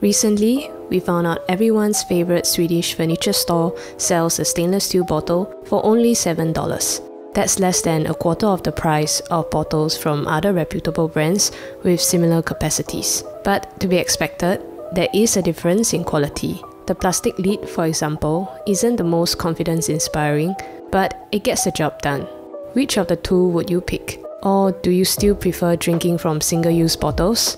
Recently, we found out everyone's favorite Swedish furniture store sells a stainless steel bottle for only $7. That's less than a quarter of the price of bottles from other reputable brands with similar capacities. But to be expected, there is a difference in quality. The plastic lid, for example, isn't the most confidence inspiring, but it gets the job done. Which of the two would you pick? Or do you still prefer drinking from single use bottles?